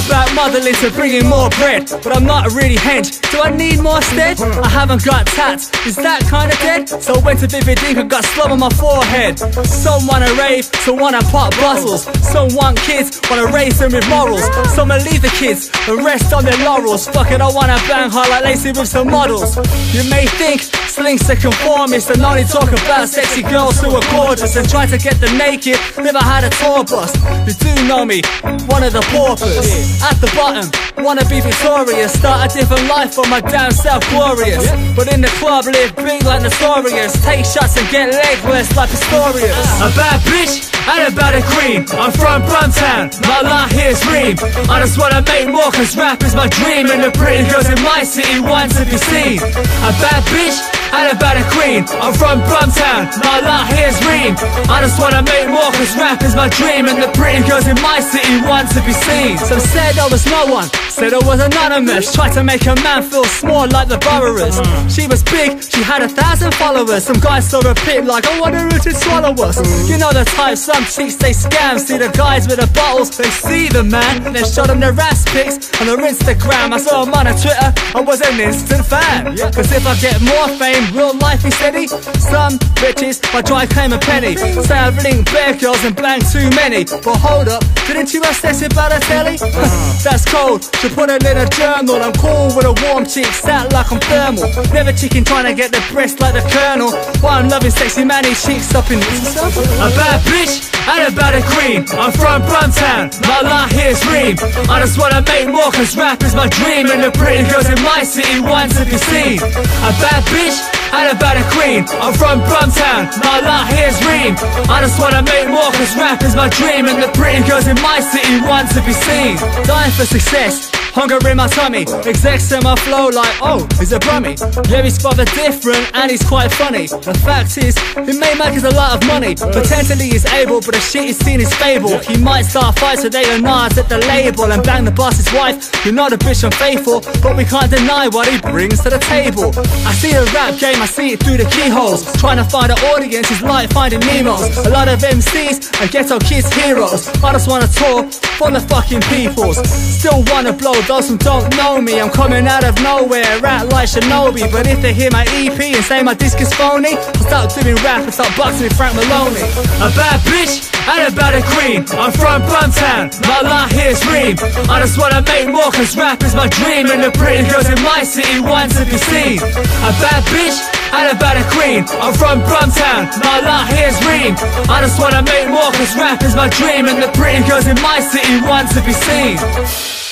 thought about modeling to bring in more bread, but I'm not really hench. Do I need more stead? I haven't got tats. Is that kinda dead? So I went to Vivid Ink and got slum on my forehead. Some wanna rave, some wanna pop bustles. Some want kids, wanna raise them with morals. Some will leave the kids and rest on their laurels. Fuck it, I wanna bang hard like Lacey with some models. You may think Slinks are conformist and only talk about sexy girls who are gorgeous and try to get them naked. Never had a tour bus. You do know me, one of the paupers. At the bottom, wanna be victorious. Start a different life for my damn self glorious. But in the club, live big like Notorious. Take shots and get legless like Pistorius. A bad bitch and a bad queen. I'm from Brumtown, my life here's dream. I just wanna make more cause rap is my dream. And the pretty girls in my city want to be seen. A bad bitch and a better queen. I'm from Brumtown, my life here's dream. I just wanna make more cause rap is my dream. And the pretty girls in my city want to be seen. Some said I was no one, said I was anonymous. Tried to make a man feel small like the borrowers. She was big, she had a thousand followers. Some guys saw her pit like I wonder who to swallow us. You know the type, some cheats they scam. See the guys with the bottles, they see the man. Then show them their ass pics on their Instagram. I saw them on a Twitter, I was an instant fan. Cause if I get more fame, real life is steady. Some bitches, my drive came a penny. Say I've linked girls and banged too many. But hold up, didn't you assess it by the telly? That's cold, should put it in a journal. I'm cool with a warm chick, sat like I'm thermal. Never chicken trying to get the breast like the colonel. Why I'm loving sexy manny chicks up in A bad bitch and a bad queen. I'm from Brumtown, my life here's dream. I just wanna make more cause rap is my dream. And the pretty girls in my city want to be seen. A bad bitch and queen. I'm from Brumtown, my life here's dream. I just wanna make more cause rap is my dream. And the pretty girls in my city want to be seen. Dying for success. Hunger in my tummy, execs in my flow like, oh, he's a brummy. Yeah, he's father different and he's quite funny. The fact is, he may make us a lot of money. Potentially he's able, but the shit he's seen is fable. He might start fights with A&Rs at the label and bang the boss's wife. You're not a bitch unfaithful, but we can't deny what he brings to the table. I see the rap game, I see it through the keyholes. Trying to find an audience is like finding Nemos. A lot of MCs and ghetto kids heroes. I just wanna talk for the fucking peoples. Still wanna blow those who don't know me. I'm coming out of nowhere, rap like Shinobi. But if they hear my EP and say my disc is phony, I'll start doing rap and start boxing with Frank Maloney. A bad bitch and a better queen. I'm from Brumtown, my life here's dream. I just wanna make more cause rap is my dream. And the pretty girls in my city want to be seen. A bad bitch and a better queen. I'm from Brumtown, my life here's dream. I just wanna make more cause rap is my dream. And the pretty girls in my city want to be seen.